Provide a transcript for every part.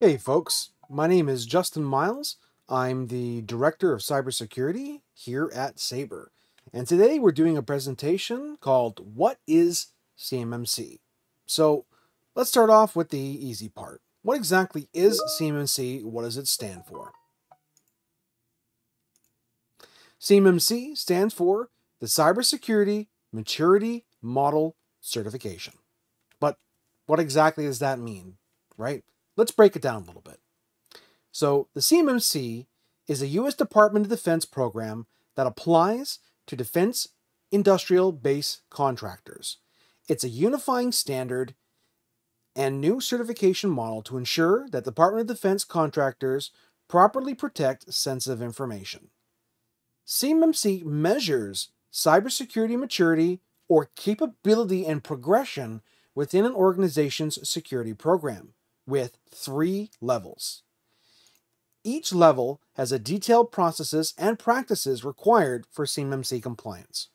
Hey folks, my name is Justin Miles. I'm the Director of Cybersecurity here at Sabre. And today we're doing a presentation called What is CMMC? So let's start off with the easy part. What exactly is CMMC? What does it stand for? CMMC stands for the Cybersecurity Maturity Model Certification. But what exactly does that mean, right? Let's break it down a little bit. So, the CMMC is a U.S. Department of Defense program that applies to defense industrial base contractors. It's a unifying standard and new certification model to ensure that Department of Defense contractors properly protect sensitive information. CMMC measures cybersecurity maturity or capability and progression within an organization's security program with three levels. Each level has a detailed processes and practices required for CMMC compliance.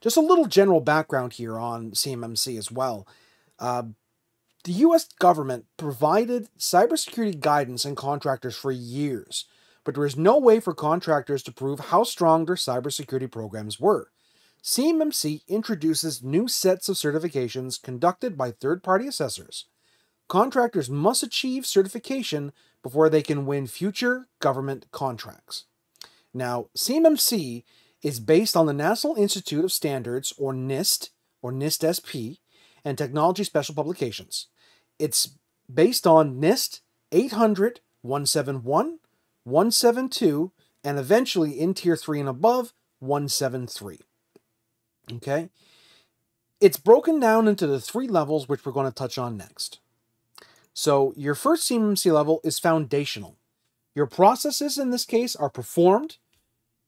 Just a little general background here on CMMC as well. Uh, the US government provided cybersecurity guidance and contractors for years, but there is no way for contractors to prove how strong their cybersecurity programs were. CMMC introduces new sets of certifications conducted by third party assessors. Contractors must achieve certification before they can win future government contracts. Now, CMMC is based on the National Institute of Standards, or NIST, or NIST SP, and Technology Special Publications. It's based on NIST 800, 171, 172, and eventually in Tier 3 and above, 173. Okay? It's broken down into the three levels, which we're going to touch on next. So, your first CMMC level is foundational. Your processes in this case are performed.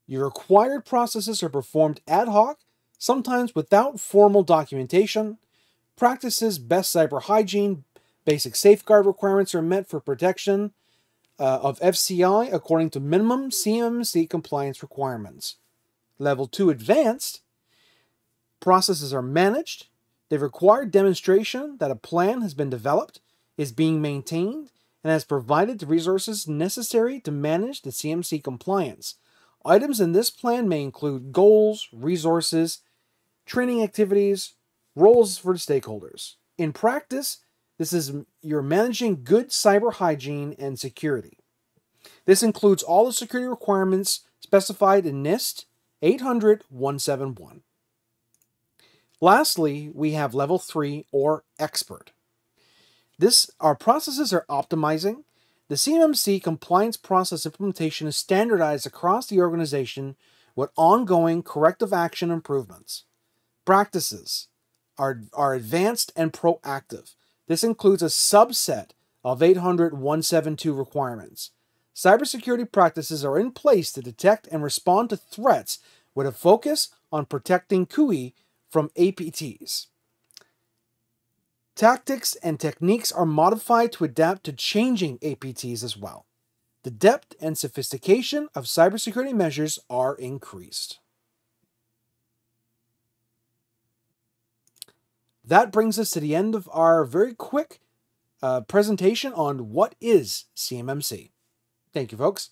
Your required processes are performed ad hoc, sometimes without formal documentation. Practices best cyber hygiene, basic safeguard requirements are met for protection uh, of FCI according to minimum CMMC compliance requirements. Level 2 Advanced processes are managed. They require demonstration that a plan has been developed, is being maintained, and has provided the resources necessary to manage the CMC compliance. Items in this plan may include goals, resources, training activities, roles for the stakeholders. In practice, this is you're managing good cyber hygiene and security. This includes all the security requirements specified in NIST 800 171. Lastly, we have level 3 or expert. This our processes are optimizing. The CMMC compliance process implementation is standardized across the organization with ongoing corrective action improvements. Practices are, are advanced and proactive. This includes a subset of 800 172 requirements. Cybersecurity practices are in place to detect and respond to threats with a focus on protecting CUI from APTs. Tactics and techniques are modified to adapt to changing APTs as well. The depth and sophistication of cybersecurity measures are increased. that brings us to the end of our very quick uh, presentation on what is CMMC. Thank you, folks.